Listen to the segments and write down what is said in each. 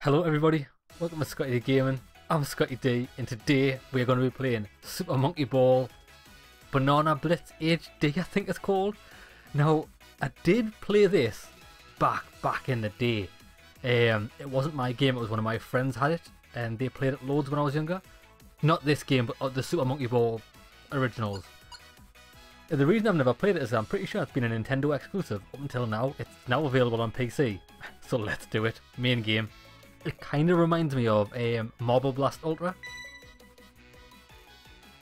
Hello everybody, welcome to Scotty D Gaming. I'm Scotty D and today we're going to be playing Super Monkey Ball Banana Blitz HD I think it's called. Now I did play this back back in the day. Um, it wasn't my game, it was one of my friends had it and they played it loads when I was younger. Not this game but the Super Monkey Ball originals. The reason I've never played it is I'm pretty sure it's been a Nintendo exclusive up until now. It's now available on PC. So let's do it. Main game it kind of reminds me of um, Marble Blast Ultra.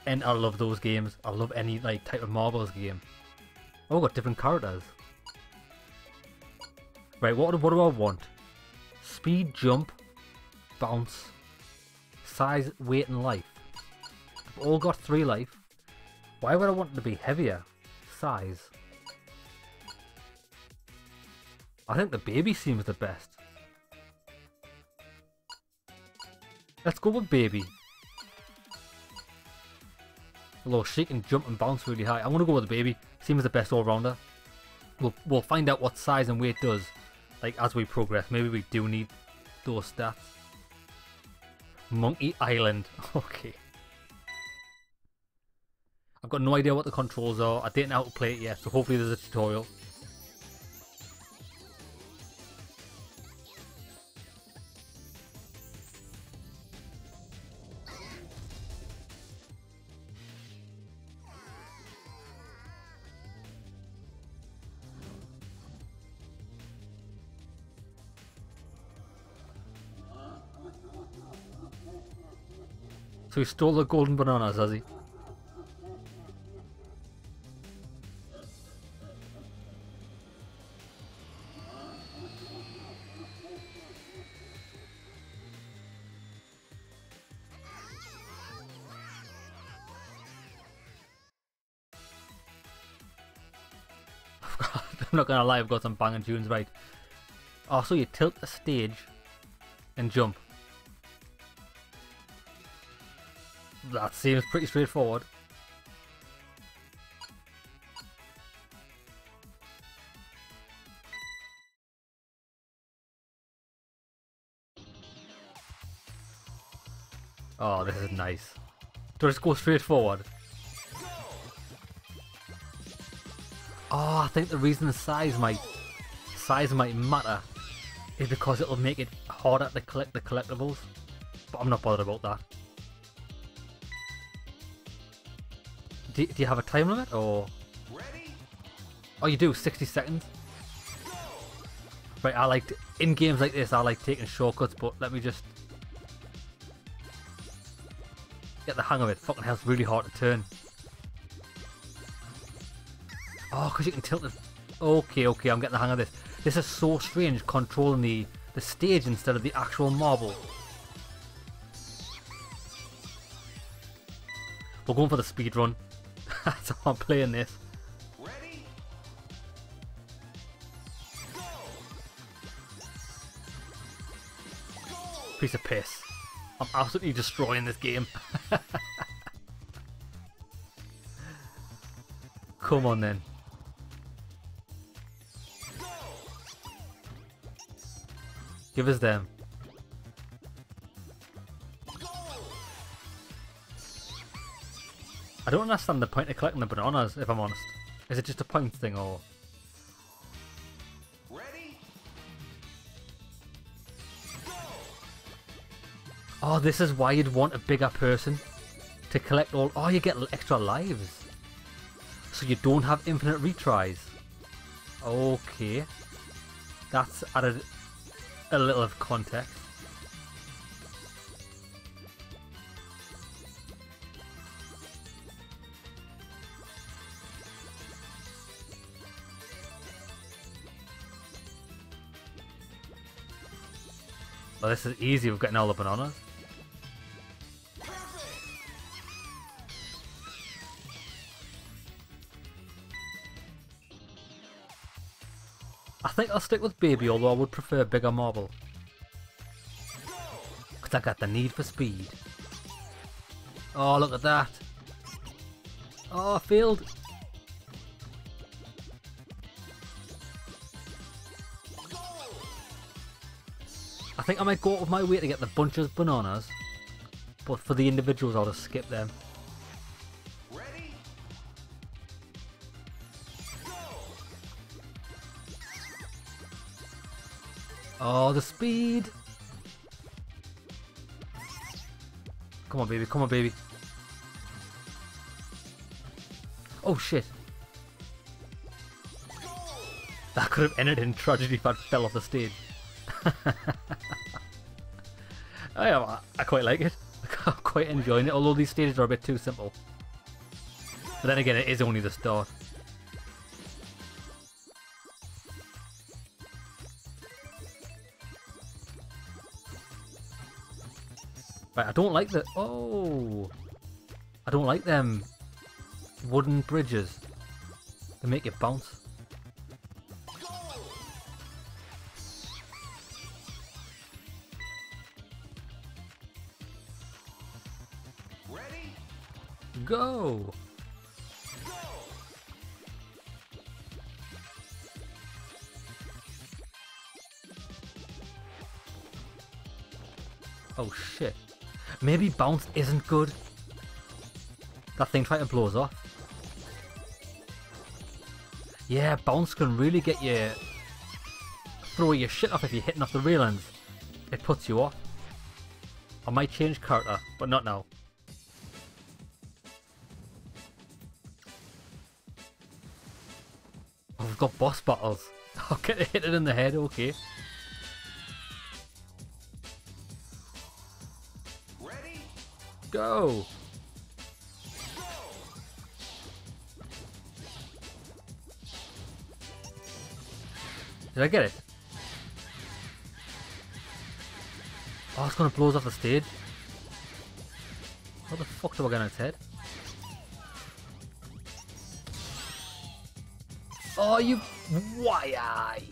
And I love those games. I love any like type of marbles game. Oh, got different characters. Right, what, what do I want? Speed, jump, bounce, size, weight, and life. I've all got three life. Why would I want to be heavier? Size. I think the baby seems the best. Let's go with baby. Although she can jump and bounce really high. I'm gonna go with the baby. Seems the best all-rounder. We'll we'll find out what size and weight does, like as we progress. Maybe we do need those stats. Monkey Island. Okay. I've got no idea what the controls are. I didn't know how to play it yet, so hopefully there's a tutorial. So he stole the golden bananas, has he? I'm not gonna lie, I've got some banging tunes right. Oh, so you tilt the stage and jump. That seems pretty straightforward. Oh, this is nice. Just go straight forward? Oh, I think the reason the size might size might matter is because it'll make it harder to collect the collectibles. But I'm not bothered about that. Do, do you have a time limit or? Ready? Oh, you do 60 seconds. Right, I like in games like this. I like taking shortcuts, but let me just get the hang of it. Fucking hell, it's really hard to turn. Oh, because you can tilt it. Okay, okay, I'm getting the hang of this. This is so strange, controlling the, the stage instead of the actual marble. We're going for the speed run. That's how I'm playing this. Piece of piss. I'm absolutely destroying this game. Come on then. Give us them. I don't understand the point of collecting the bananas, if I'm honest. Is it just a point thing, or...? Oh, this is why you'd want a bigger person to collect all... Oh, you get extra lives. So you don't have infinite retries. Okay. That's added a little of context. Well, this is easy with getting all the bananas. I think I'll stick with baby, although I would prefer bigger marble. Because I got the need for speed. Oh, look at that. Oh, I failed. Think I might go out of my way to get the bunches of bananas, but for the individuals I'll just skip them. Oh, the speed! Come on, baby. Come on, baby. Oh, shit. That could have ended in tragedy if I fell off the stage. Oh, I, I, I quite like it. I'm quite enjoying it, although these stages are a bit too simple. But then again, it is only the start. Right, I don't like the... Oh! I don't like them wooden bridges. They make you bounce. Oh shit. Maybe bounce isn't good. That thing trying to blow us off. Yeah, bounce can really get you... Throw your shit off if you're hitting off the railings. It puts you off. I might change character, but not now. Oh, we've got boss battles. I'll get hit it in the head, okay. Go! Did I get it? Oh, it's gonna blow us off the stage. How the fuck do I get on its head? Oh, you... Why?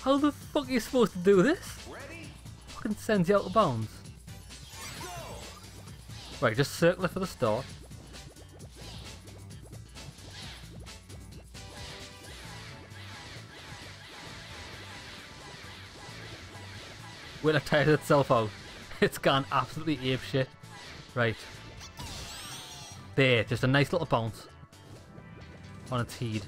How the fuck are you supposed to do this? Ready? Fucking sends you out of bounds. Right, just circle it for the start. Will it tires itself out? It's gone absolutely ape shit. Right. There, just a nice little bounce. On its head.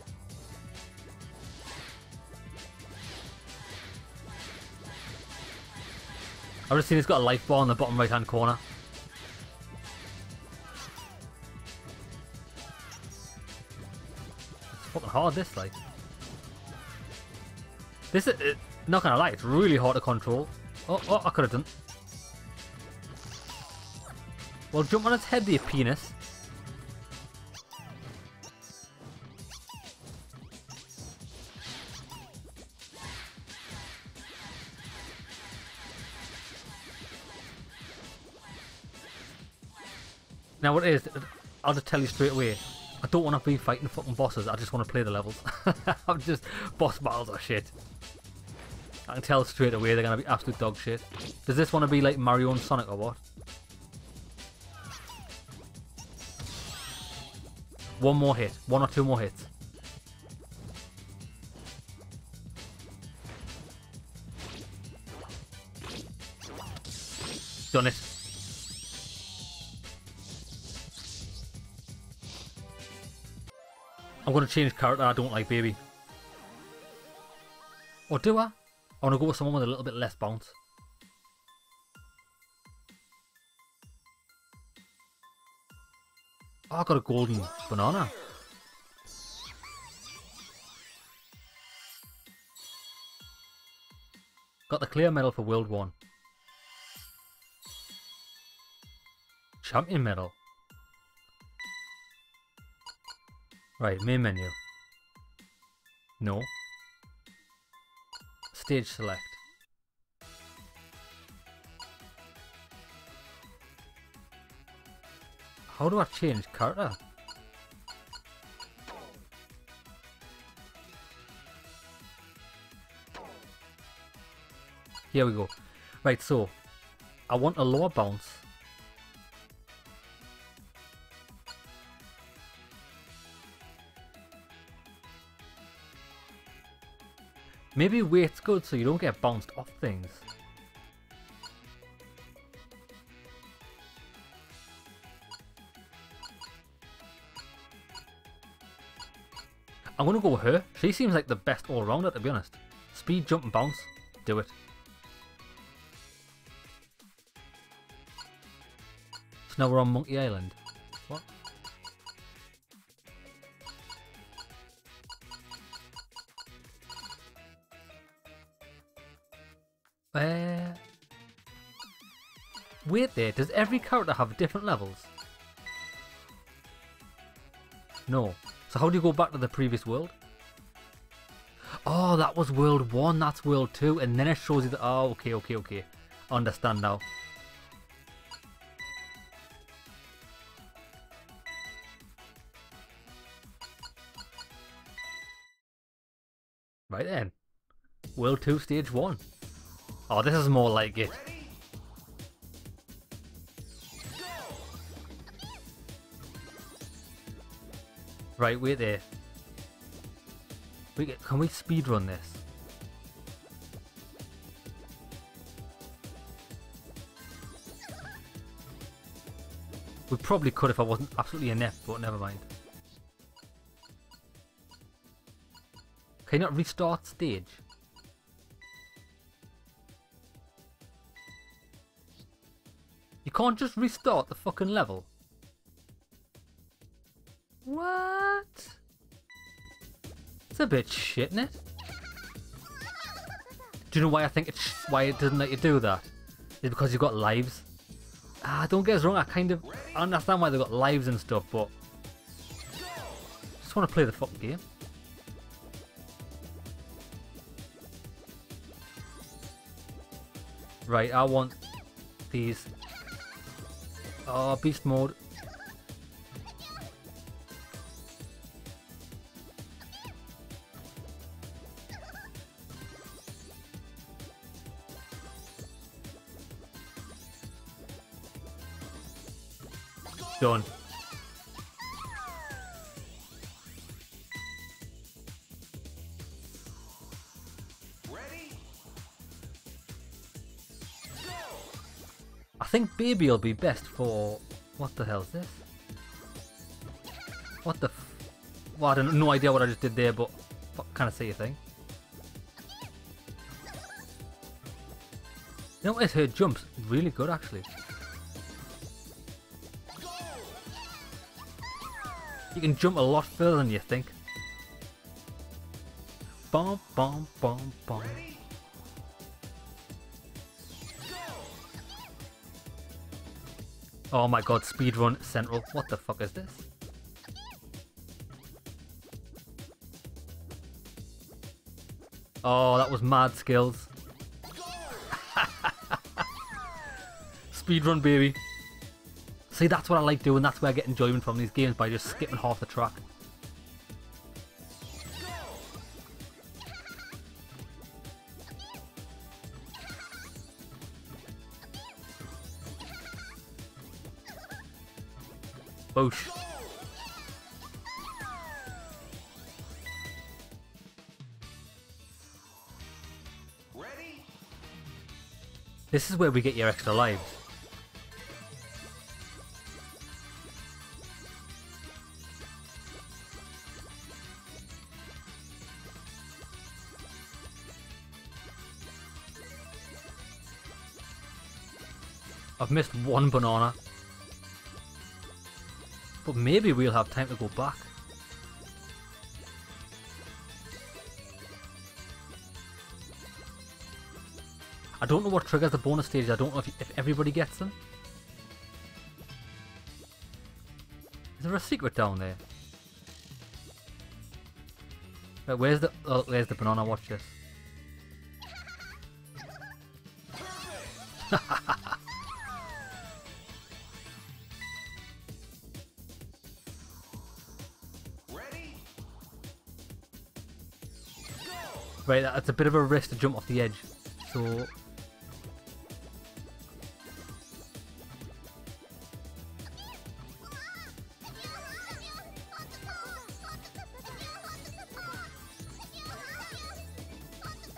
I've just seen it's got a life bar in the bottom right hand corner. Hard this like. This is, uh, not gonna lie, it's really hard to control. Oh, oh, I could have done. Well, jump on its head, you penis. Now what it is, I'll just tell you straight away. I don't want to be fighting fucking bosses, I just want to play the levels. I'm just, boss battles are shit. I can tell straight away they're to be absolute dog shit. Does this want to be like Mario and Sonic or what? One more hit, one or two more hits. Change character I don't like, baby. Or do I? I want to go with someone with a little bit less bounce. Oh, I got a golden banana. Got the clear medal for World 1. Champion medal. Right, main menu. No. Stage select. How do I change character? Here we go. Right, so I want a lower bounce. Maybe weight's good so you don't get bounced off things. I'm gonna go her. She seems like the best all-rounder to be honest. Speed, jump and bounce. Do it. So now we're on Monkey Island. There, does every character have different levels? No. So how do you go back to the previous world? Oh, that was world 1, that's world 2, and then it shows you that... Oh, okay, okay, okay. Understand now. Right then. World 2, Stage 1. Oh, this is more like it. Right, wait there. We can we speed run this? We probably could if I wasn't absolutely inept, but never mind. Can you not restart stage? You can't just restart the fucking level. A bit shit, isn't it? Do you know why I think it's why it doesn't let you do that? Is because you've got lives. Ah, don't get us wrong. I kind of I understand why they've got lives and stuff, but just want to play the fucking game. Right, I want these. Oh, beast mode. Done. I think baby will be best for what the hell is this? What the? F well, I don't no idea what I just did there, but kind of say a thing? You know, her jumps really good actually. You can jump a lot further than you think. Bum bum. Ready? Go! Oh my god, speedrun central. What the fuck is this? Oh, that was mad skills. Speedrun, baby. See, that's what I like doing. That's where I get enjoyment from these games by just skipping half the track. Boosh. Ready? This is where we get your extra lives. I've missed one banana. But maybe we'll have time to go back. I don't know what triggers the bonus stages. I don't know if, if everybody gets them. Is there a secret down there? Right, where's the... Oh, there's the banana. Watch this. Right, that's a bit of a risk to jump off the edge. So...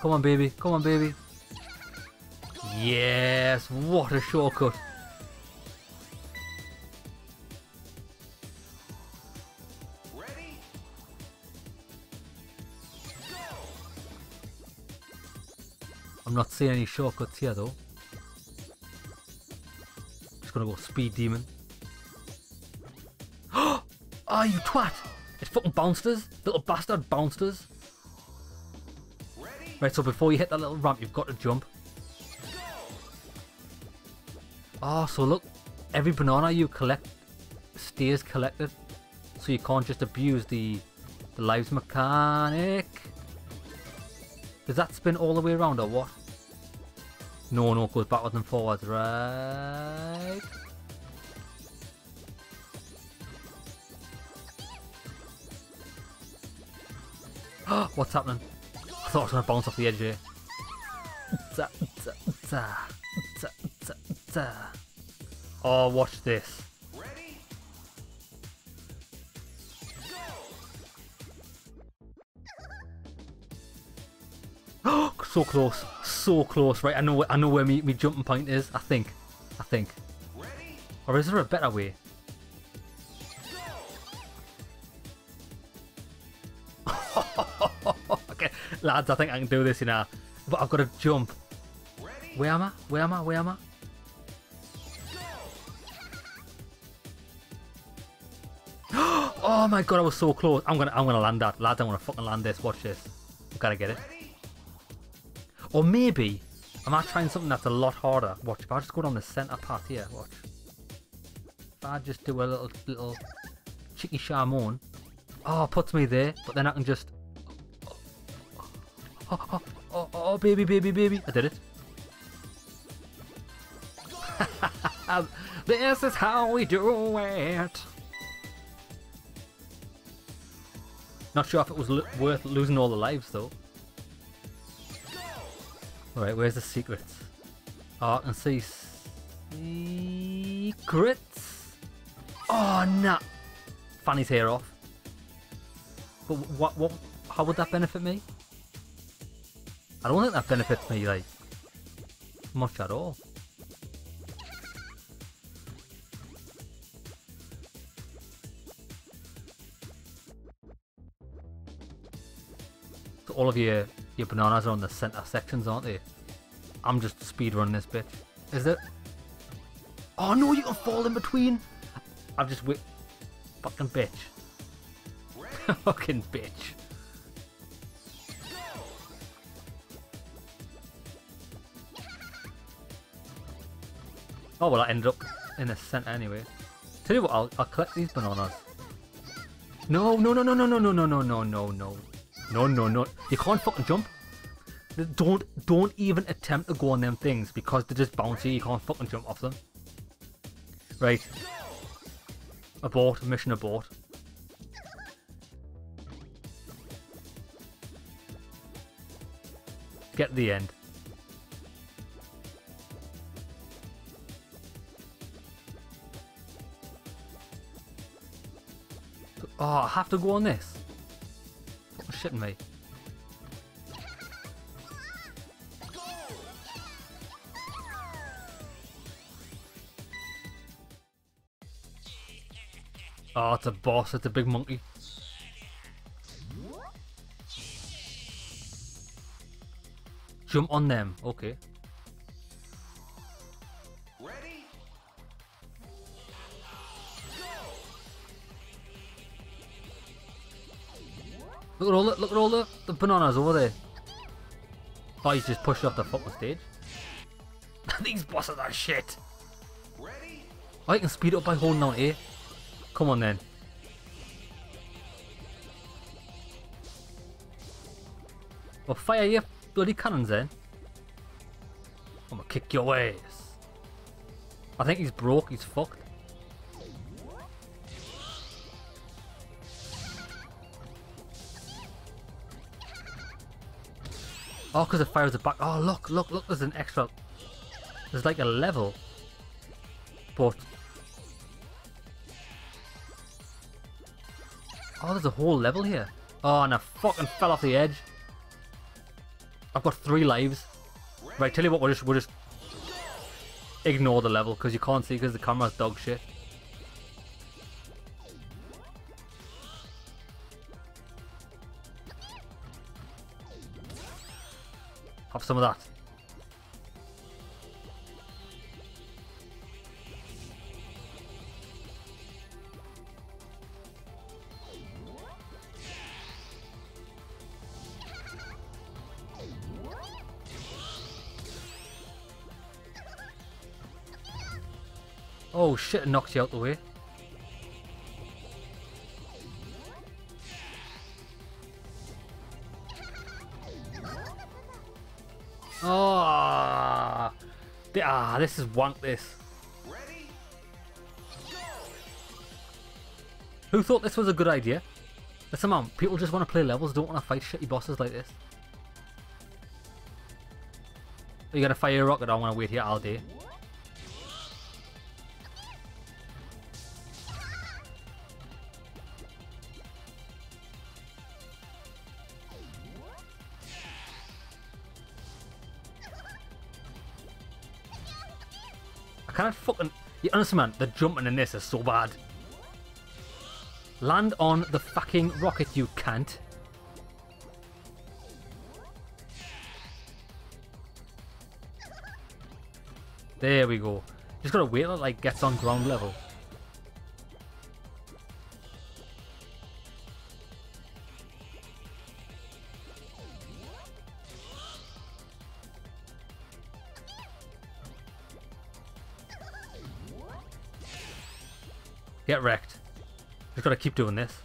Come on, baby. Come on, baby. Yes, what a shortcut. Seeing any shortcuts here though. Just gonna go speed demon. oh, you twat! It's fucking bounced us. Little bastard bounced us. Right, so before you hit that little ramp, you've got to jump. Oh, so look, every banana you collect stays collected. So you can't just abuse the, the lives mechanic. Does that spin all the way around or what? No, it goes backwards and forwards, right? Ah, what's happening? I thought I was going to bounce off the edge here. Oh, watch this. So close, so close. Right, I know, I know where me, jumping point is. I think, I think. Ready? Or is there a better way? okay, lads, I think I can do this, you know. But I've got to jump. Ready? Where am I? Where am I? Where am I? oh my god, I was so close. I'm gonna, I'm gonna land that, lads. I'm gonna fucking land this. Watch this. I've gotta get it. Ready? Or maybe am I might try something that's a lot harder. Watch, if I just go down the centre path here, watch. If I just do a little little cheeky Charmon. Oh, puts me there, but then I can just Oh, oh, oh, oh, oh baby, baby, baby. I did it. this is how we do it. Not sure if it was worth losing all the lives though. Right, where's the secrets? Oh, and see secrets. Oh, no! nah. Fanny's hair off. But what? What? How would that benefit me? I don't think that benefits me like much at all. So all of your your bananas are on the center sections, aren't they? I'm just speed running this bit. Is it? Oh no, you can fall in between. I've just wait. Fucking bitch. Fucking bitch. Oh well, I ended up in the center anyway. Tell you what, I'll, I'll collect these bananas. No, no, no, no, no, no, no, no, no, no, no, no, no, no. You can't fucking jump. Don't, don't even attempt to go on them things because they're just bouncy. You can't fucking jump off them. Right. Abort. Mission abort. Get to the end. Oh, I have to go on this. Fucking shitting me. Ah, oh, it's a boss. It's a big monkey. Jump on them. Okay. At all the look at all the, the bananas over there. Oh, he's just pushed off the fucking stage. These bosses are shit. Ready? Oh, you can speed up by holding down A. Eh? Come on then. Well, fire your bloody cannons then. I'm gonna kick your ass. I think he's broke, he's fucked. Oh, because it fires it back. Oh, look, look, look, there's an extra. There's like a level. But. Oh, there's a whole level here. Oh, and I fucking fell off the edge. I've got three lives. Right, tell you what, we'll just, we'll just ignore the level because you can't see because the camera's dog shit. Have some of that. Oh shit, it knocked you out the way. Wank. This. Ready? Who thought this was a good idea? Listen, man, people just want to play levels, don't want to fight shitty bosses like this. Are you gonna fire a rocket? I don't want to wait here all day. Can't fucking. You understand, man? The jumping in this is so bad. Land on the fucking rocket, you can't. There we go. Just gotta wait till it like gets on ground level. Get wrecked. Just gotta keep doing this.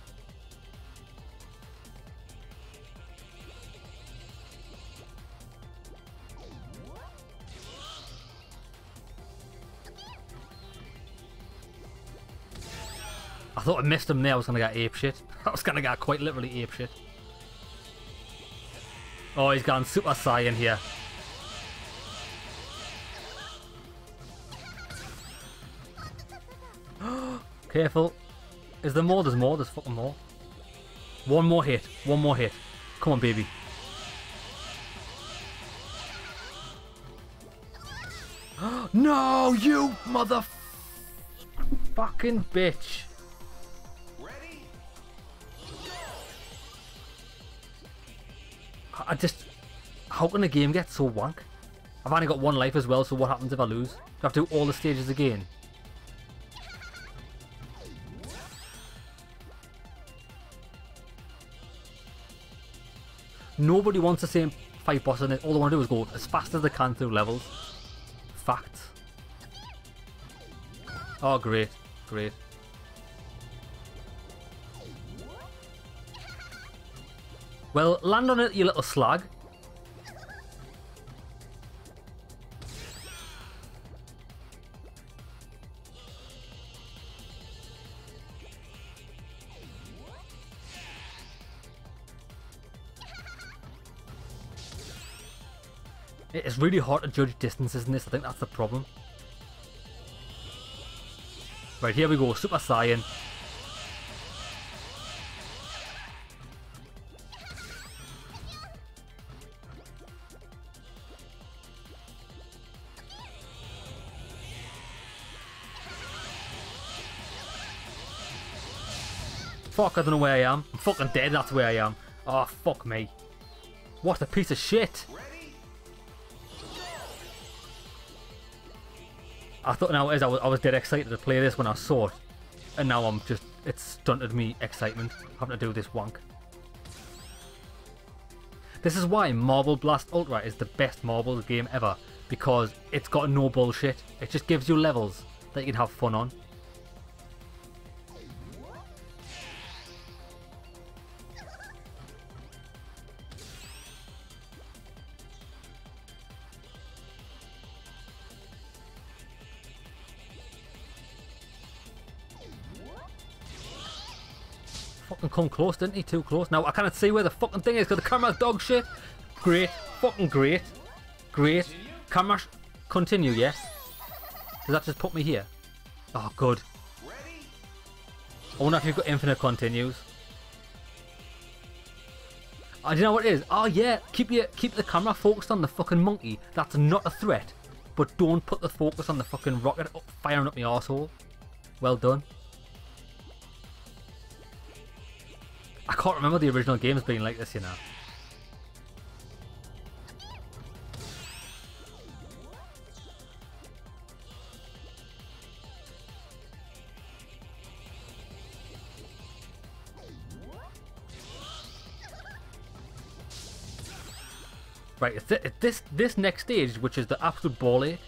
I thought I missed him there. I was gonna get ape shit. I was gonna get quite literally ape shit. Oh, he's gone super saiyan here. Careful. Is there more? There's more. There's fucking more. One more hit. One more hit. Come on, baby. no, you mother fucking bitch. Ready? I just... How can a game get so wank? I've only got one life as well, so what happens if I lose? Do I have to do all the stages again? Nobody wants the same fight boss. All they want to do is go as fast as they can through levels. Fact. Oh, great. Great. Well, land on it, you little slag. It's really hard to judge distances in this, I think that's the problem. Right, here we go, Super Saiyan. Fuck, I don't know where I am. I'm fucking dead, that's where I am. Oh, fuck me. What a piece of shit. I thought now as I was, I was dead excited to play this when I saw it. And now I'm just, it's stunted me excitement having to do this wank. This is why Marble Blast Ultra is the best marbles game ever. Because it's got no bullshit. It just gives you levels that you can have fun on. Come close, didn't he? Too close. Now I can't see where the fucking thing is because the camera's dog shit. Great. Fucking great. Great. Camera continue, yes. Does that just put me here? Oh, good. I wonder if you've got infinite continues. Oh, do you know what it is? Oh yeah, keep your keep the camera focused on the fucking monkey. That's not a threat. But don't put the focus on the fucking rocket up, firing up my arsehole. Well done. I can't remember the original games being like this, you know. Right, thi- this this next stage, which is the absolute ball ache.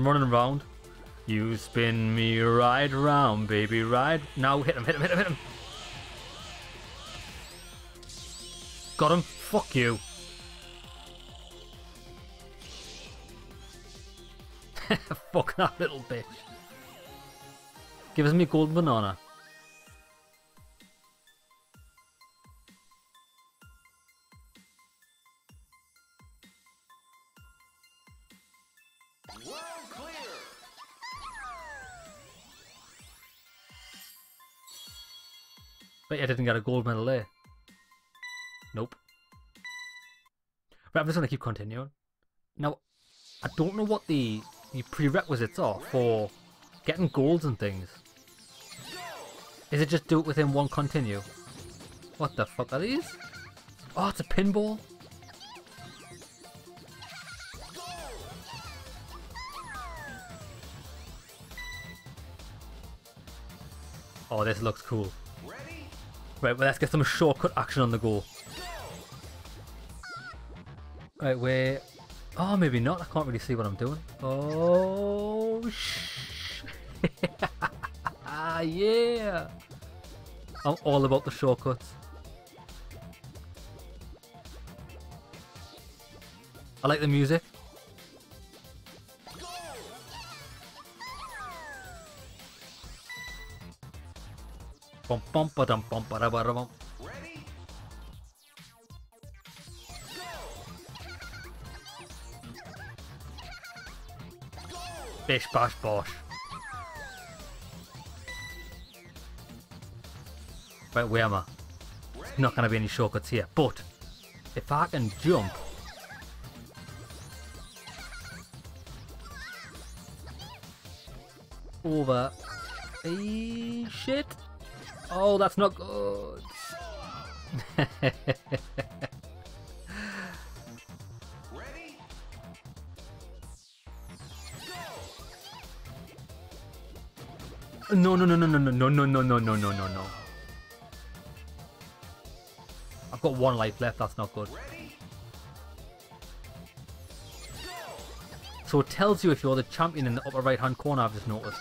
I'm running around. You spin me right round, baby, right. Now hit him, hit him, hit him, hit him. Got him. Fuck you. Fuck that little bitch. Give us me golden banana. Didn't get a gold medal there. Nope. Right, I'm just gonna keep continuing. Now, I don't know what the, the prerequisites are for getting golds and things. Is it just do it within one continue? What the fuck are these? Oh, it's a pinball. Oh, this looks cool. Right, well, let's get some shortcut action on the go. Right, where... Oh, maybe not. I can't really see what I'm doing. Oh, sh... yeah! I'm all about the shortcuts. I like the music. Bum bum ba dum bum ba ba. Bish bash bosh. Right, where am I? There's not going to be any shortcuts here. But, if I can jump... Over... Eh. Oh, that's not good. Ready? No, no, no, no, no, no, no, no, no, no, no, no, no. I've got one life left, that's not good. So it tells you if you're the champion in the upper right hand corner, I've just noticed.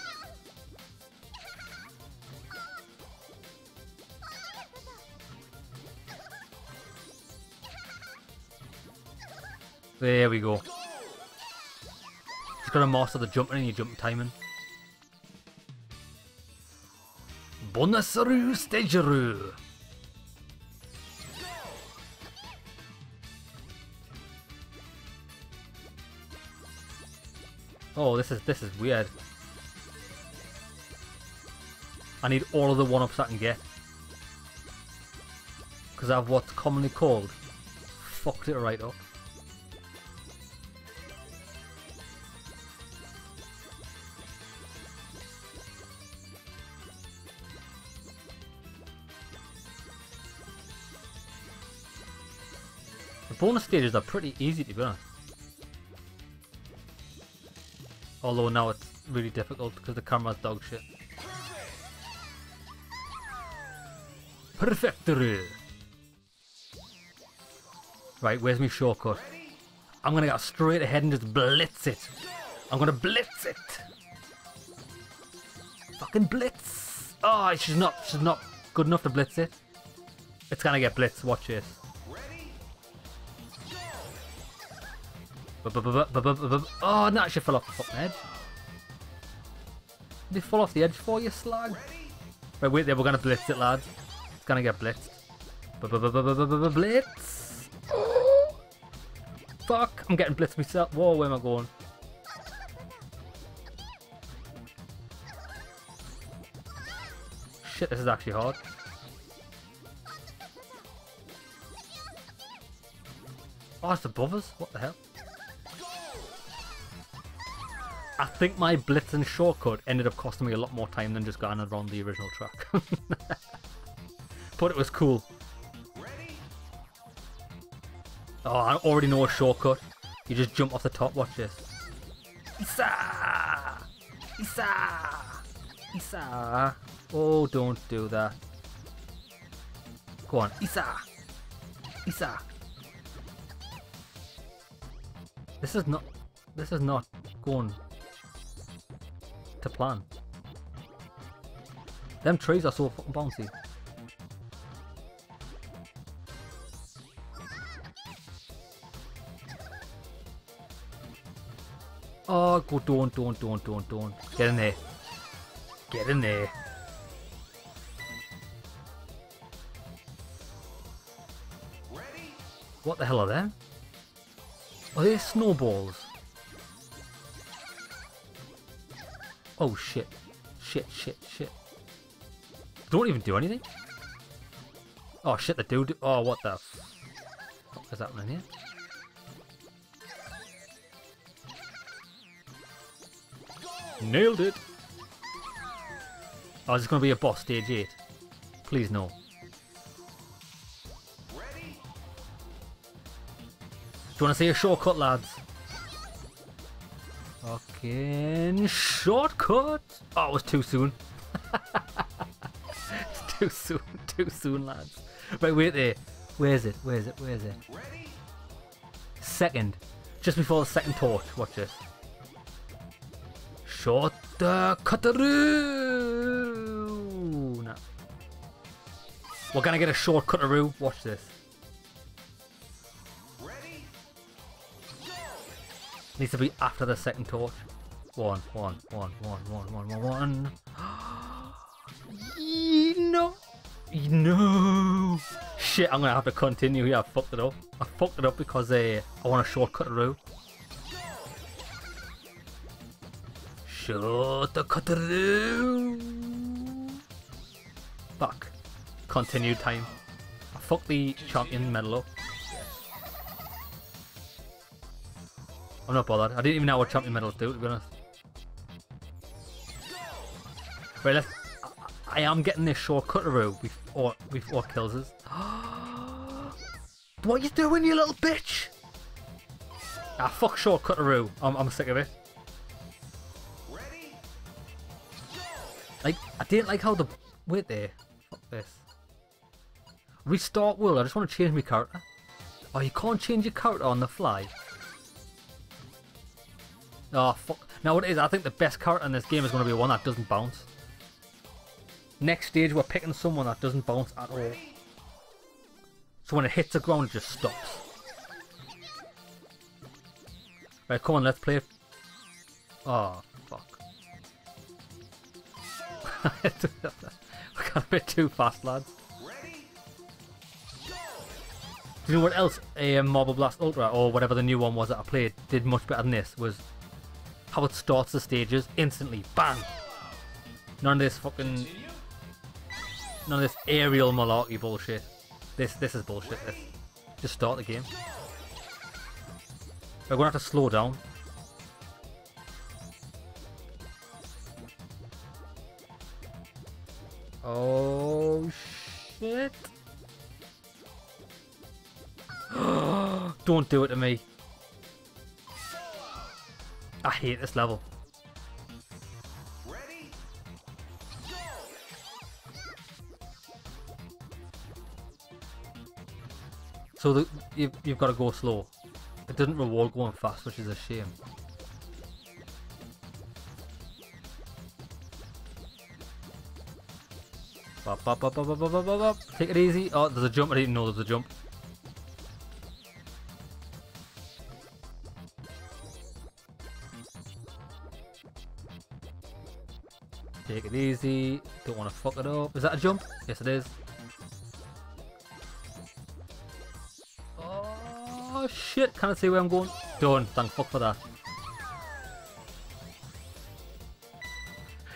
There we go. Just gotta master the jumping and your jump timing. Bonasaru Stageru! Oh, this is this is weird. I need all of the one-ups I can get. Because I've what's commonly called fucked it right up. Bonus stages are pretty easy to be honest. Although now it's really difficult because the camera's dog shit. Perfectory! Right, where's my shortcut? I'm gonna go straight ahead and just blitz it. I'm gonna blitz it. Fucking blitz. Oh, she's not, she's not good enough to blitz it. It's gonna get blitz. Watch this. Oh, no, should fell off the fucking edge. Did fall off the edge for you, slag? Right, wait there, we're gonna blitz it, lads. It's gonna get blitzed. Blitz! Fuck, I'm getting blitzed myself. Whoa, where am I going? Shit, this is actually hard. Oh, it's above us? What the hell? I think my blitz and shortcut ended up costing me a lot more time than just going around the original track. but it was cool. Oh, I already know a shortcut. You just jump off the top, watch this. Isa! Isa! Isa! Oh, don't do that. Go on, Isa! Isa! This is not... This is not going to plan. Them trees are so fucking bouncy. Oh, go, don't, don't, don't, don't, don't. Get in there. Get in there. What the hell are them? Are they snowballs? Oh shit. Shit, shit, shit. Don't even do anything? Oh shit, the do- Oh, what the fuck is happening here? Nailed it! Oh, is this gonna be a boss stage 8? Please no. Do you want to see a shortcut, lads? Fucking shortcut! Oh, it was too soon. it's too soon, too soon, lads. Right, wait there. Where is it? Where is it? Where is it? Second. Just before the second torch. Watch this. Short uh, cutteroo! No. We're gonna get a short cutteroo. Watch this. Needs to be after the second torch. One, one, one, one, one, one, one, one. No. No. Shit, I'm gonna have to continue here. I fucked it up. I fucked it up because uh, I want a shortcut through. Short the through. Fuck. Continue time. I fucked the champion medal up. I'm not bothered. I didn't even know what champion medals do, to be honest. Right, let's. I, am getting this shortcut through before before it kills us. what are you doing, you little bitch? Ah, fuck shortcut through. I'm, I'm sick of it. Like, I didn't like how the. Wait there. Fuck this. Restart world. I just want to change my character. Oh, you can't change your character on the fly. Oh, fuck. Now, what it is, I think the best character in this game is going to be one that doesn't bounce. Next stage, we're picking someone that doesn't bounce at all. So when it hits the ground, it just stops. Right, come on, let's play. Oh, fuck. we got a bit too fast, lads. Do you know what else a Marble Blast Ultra or whatever the new one was that I played did much better than this was how it starts the stages instantly. Bang! None of this fucking none of this aerial malarkey bullshit. This this is bullshit. This. Just start the game. We're gonna have to slow down. Oh shit! Don't do it to me. I hate this level. So the, you've, you've got to go slow. It doesn't reward going fast, which is a shame. Bop, bop, bop, bop, bop, bop, bop, bop. Take it easy. Oh, there's a jump. I didn't know there's a jump. Take it easy. Don't want to fuck it up. Is that a jump? Yes, it is. Shit! Can't see where I'm going. Done. Thank fuck for that.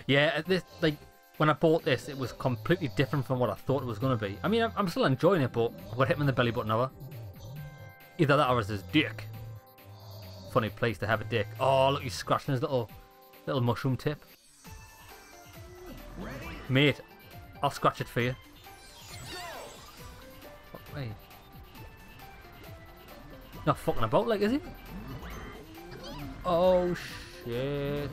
Yeah, this like when I bought this, it was completely different from what I thought it was going to be. I mean, I'm, I'm still enjoying it, but I got hit in the belly button over. Either that or it's his dick. Funny place to have a dick. Oh, look, he's scratching his little little mushroom tip. Mate, I'll scratch it for you. Me. Not fucking about, like, is he? Oh shit.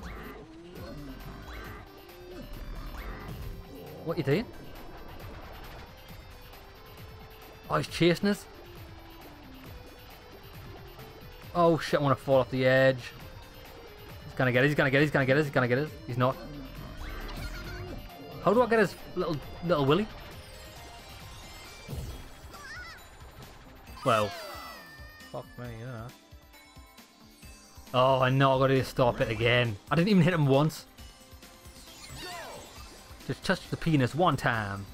What you doing? Oh, he's chasing us. Oh shit, I want to fall off the edge. He's gonna get it, he's gonna get it, he's gonna get it, he's gonna get it. He's not. How do I get his little little willy? Well, fuck me, know. Oh, I know I gotta stop it again. I didn't even hit him once. Just touch the penis one time.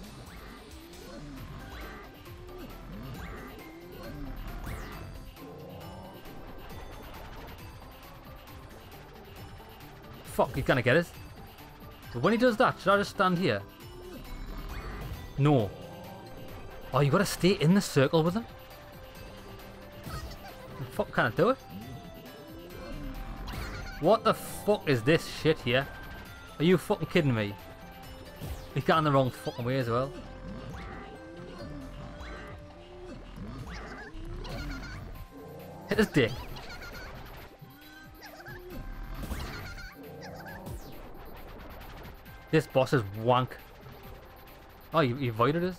Fuck, he's gonna get it. But when he does that, should I just stand here? No. Oh, you gotta stay in the circle with him? The fuck can I do it? What the fuck is this shit here? Are you fucking kidding me? He's got the wrong fucking way as well. Hit his dick. This boss is wank. Oh, you, you avoided us?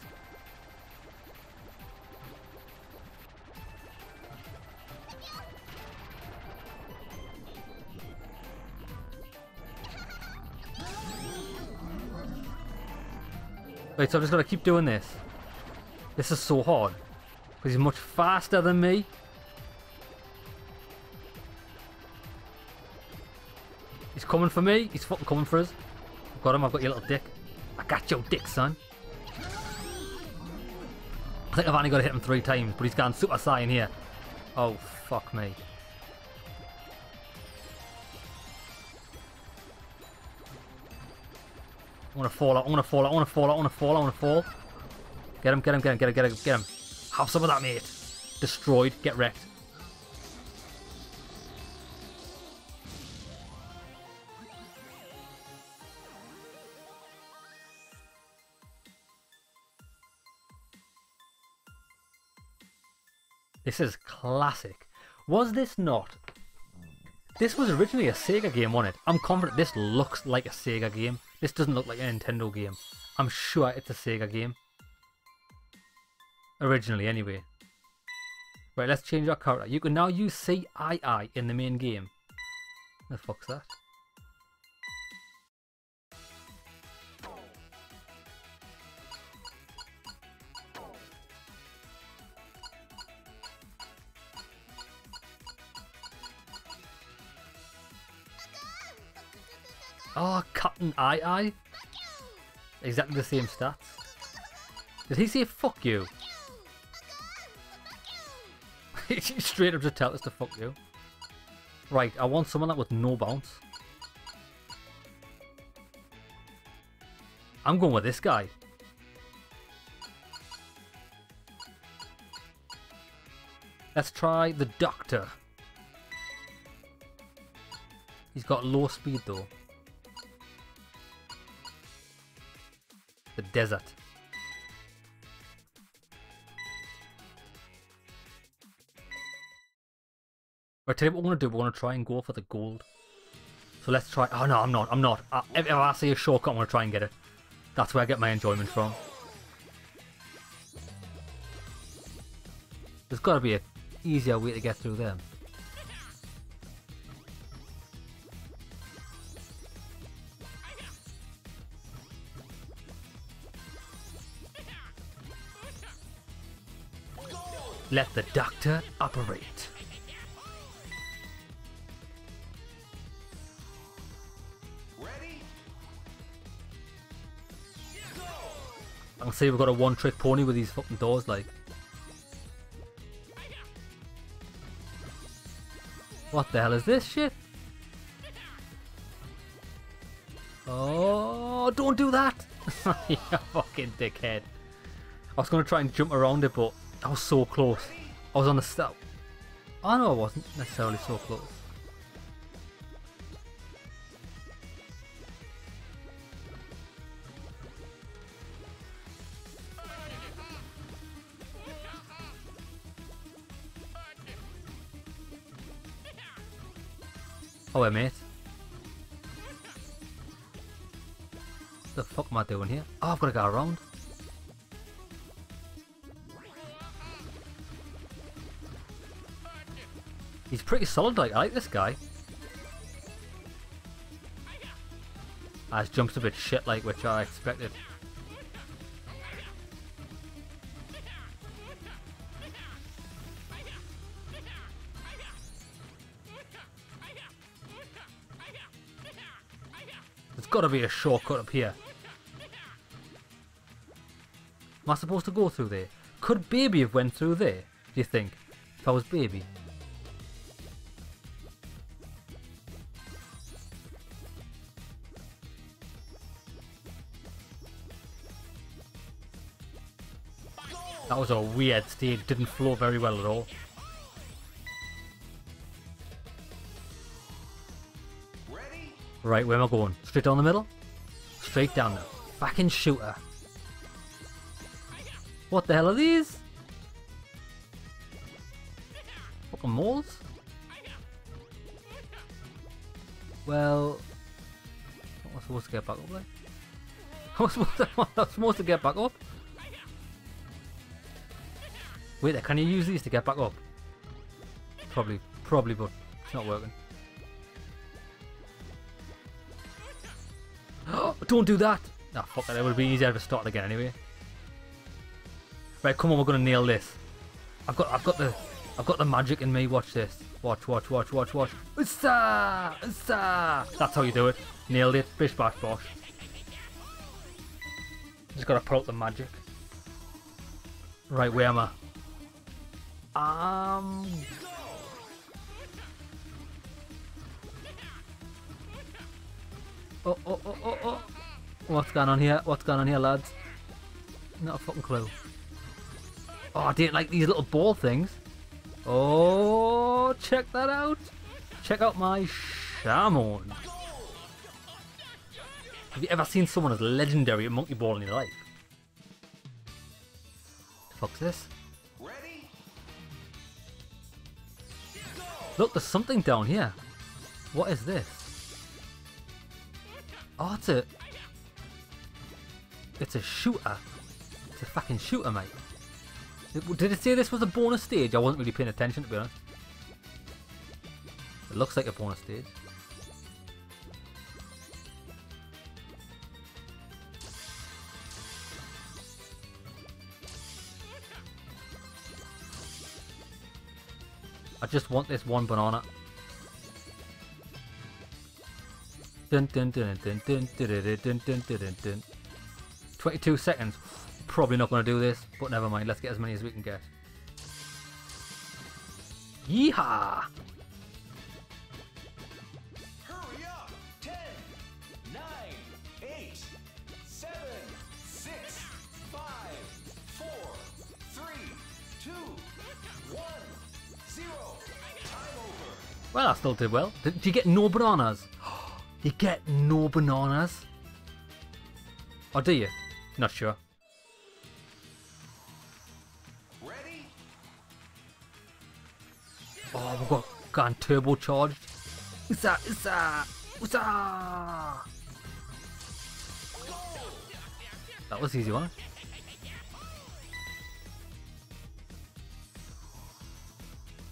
Wait, so I'm just gonna keep doing this. This is so hard. Because he's much faster than me. He's coming for me. He's fucking coming for us. I've got him. I've got your little dick. I got your dick, son. I think I've only got to hit him three times, but he's gone super saiyan here. Oh, fuck me. I want to fall out. I want to fall out. I want to fall out. I want to fall. I want to fall. Get him, get him, get him, get him, get him, get him. Have some of that, mate. Destroyed. Get wrecked. This is classic. Was this not? This was originally a Sega game, wasn't it? I'm confident this looks like a Sega game. This doesn't look like a Nintendo game. I'm sure it's a Sega game. Originally, anyway. Right, let's change our character. You can now use CII in the main game. The fuck's that? Ah, oh, Captain AiAi? Exactly the same stats. Did he say fuck you? he straight up just tell us to fuck you. Right, I want someone that with no bounce. I'm going with this guy. Let's try the Doctor. He's got low speed though. Desert. Right, you what we're going to do. We're going to try and go for the gold. So let's try... Oh, no, I'm not. I'm not. Uh, if, if I see a shortcut, I'm going to try and get it. That's where I get my enjoyment from. There's got to be a easier way to get through them. Let the doctor operate. Ready? I can see we've got a one-trick pony with these fucking doors, like. What the hell is this shit? Oh, don't do that! you fucking dickhead. I was going to try and jump around it, but I was so close. I was on the step. I know I wasn't necessarily so close. Oh, wait, mate. The fuck am I doing here? Oh, I've got to go around. Pretty solid, like, I like this guy. Ah, his jump's a bit shit like which I expected. There's got to be a shortcut up here. Am I supposed to go through there? Could baby have went through there? Do you think? If I was baby? Was a weird stage, didn't flow very well at all. Right, where am I going? Straight down the middle? Straight down the fucking shooter. What the hell are these? Fucking moles? Well, am I supposed to get back up like? Am I supposed to, am I supposed to get back up? Wait there, can you use these to get back up? Probably, probably, but it's not working. Don't do that! Ah, fuck it, it would be easier to start again anyway. Right, come on, we're gonna nail this. I've got, I've got the, I've got the magic in me. Watch this. Watch, watch, watch, watch, watch. Ussa, ussa. That's how you do it. Nailed it. Bish bash bosh. Just gotta put out the magic. Right, where am I? Um. Oh, oh, oh, oh, oh. What's going on here? What's going on here, lads? Not a fucking clue. Oh, I didn't like these little ball things. Oh, check that out. Check out my Shamon. Have you ever seen someone as legendary at Monkey Ball in your life? Fuck's this? Look, there's something down here. What is this? Oh, it's a... It's a shooter. It's a fucking shooter, mate. Did- it say this was a bonus stage? I wasn't really paying attention, to be honest. It looks like a bonus stage. I just want this one banana. Dun dun dun dun dun dun dun dun dun dun dun dun. 22 seconds. Probably not going to do this, but never mind. Let's get as many as we can get. Yeehaw! Well, I still did well. Did, did you get no bananas? you get no bananas? Or do you? Not sure. Ready? Oh, we've got gone turbocharged. Usa, usa, usa. That was easy one.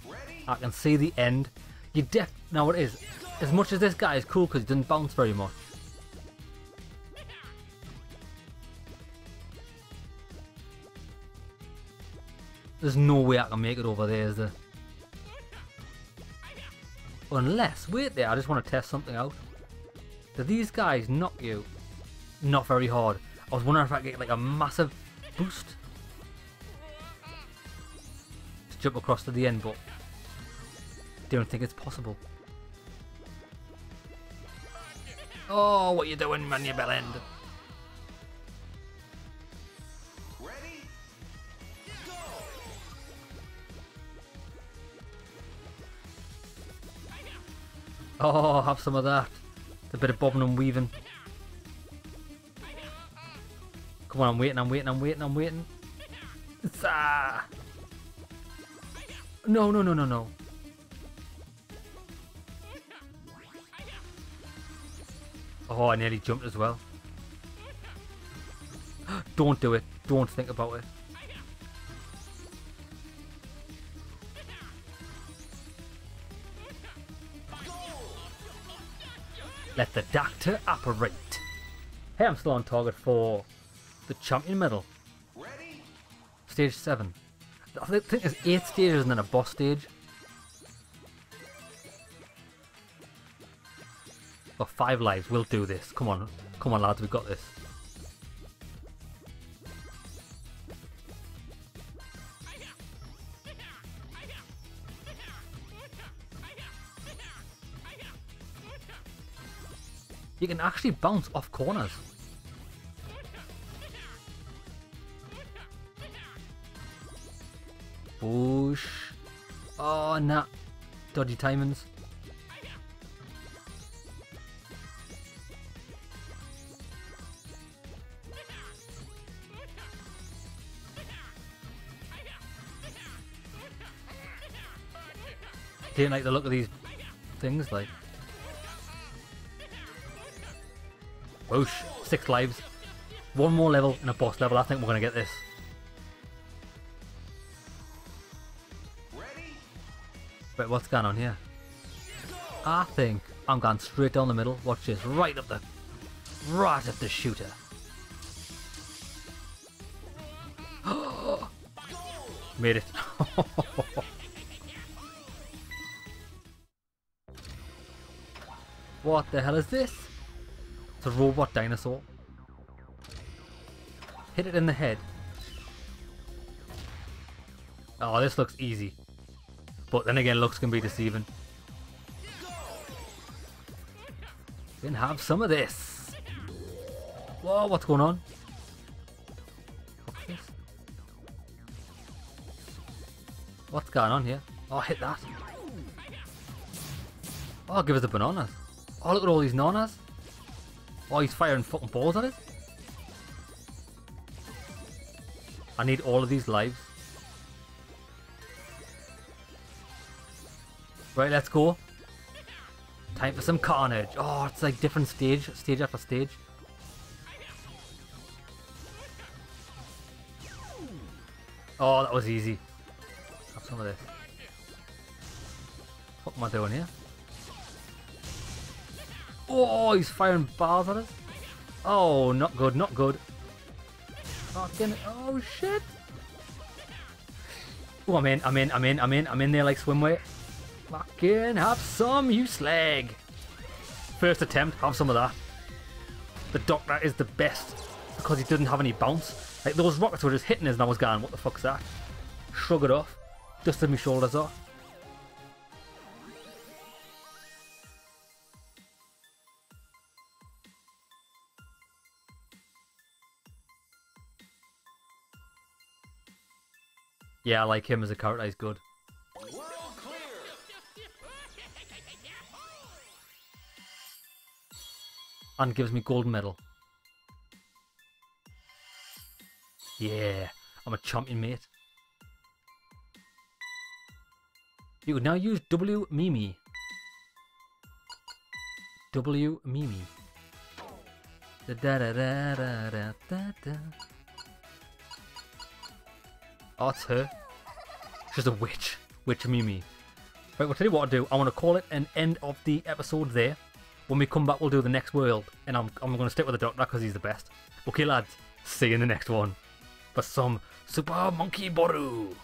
Ready? I can see the end. You def now it is. As much as this guy is cool because he doesn't bounce very much. There's no way I can make it over there, is there? Unless, wait there, I just want to test something out. Do these guys knock you? Not very hard. I was wondering if I could get like a massive boost to jump across to the end, but don't think it's possible. Oh, what you doing, man, you bell end? Ready? Go! Oh, have some of that. A bit of bobbing and weaving. Come on, I'm waiting, I'm waiting, I'm waiting, I'm waiting. Ah. No, no, no, no, no. Oh, I nearly jumped as well. Don't do it. Don't think about it. Let the doctor operate. Hey, I'm still on target for the champion medal. Ready? Stage 7. I think there's 8 stages and then a boss stage. Got 5 lives, we'll do this. Come on, come on lads, We've got this. You can actually bounce off corners. Boosh. Oh, nah. Dodgy timings. Didn't like the look of these things, like. Whoosh. Six lives. One more level and a boss level. I think we're gonna get this. Wait, what's going on here? I think I'm going straight down the middle. Watch this. Right up the... Right at the shooter. Made it. what the hell is this? It's a robot dinosaur. Hit it in the head. Oh, this looks easy. But then again, looks can be deceiving. Can have some of this. Whoa, what's going on? What's? What's going on here? Oh, hit that. Oh, give us the bananas. Oh, look at all these nonas. Oh, he's firing fucking balls at us. I need all of these lives. Right, let's go. Time for some carnage. Oh, it's like different stage, stage after stage. Oh, that was easy. Have some of this. What am I doing here? Oh, he's firing bars at us. Oh, not good, not good. Oh, Fucking, oh shit. Oh, I'm in, I'm in, I'm in, I'm in, I'm in there like swimwear. Fucking have some, you slag. First attempt, have some of that. The Doctor is the best because he didn't have any bounce. Like those rockets were just hitting us and I was going, what the fuck's that? Shrug it off. Dusted my shoulders off. Yeah, I like him as a character, he's good. And gives me gold medal. Yeah, I'm a champion, mate. You can now use W MeeMee. W MeeMee. Da da da da da da da. Oh, it's her. She's a witch. Witch MeeMee. Right, we'll tell you what I'll do. I want to call it an end of the episode there. When we come back, we'll do the next world. And I'm, I'm going to stick with the Doctor because he's the best. Okay, lads. See you in the next one. For some Super Monkey Boru.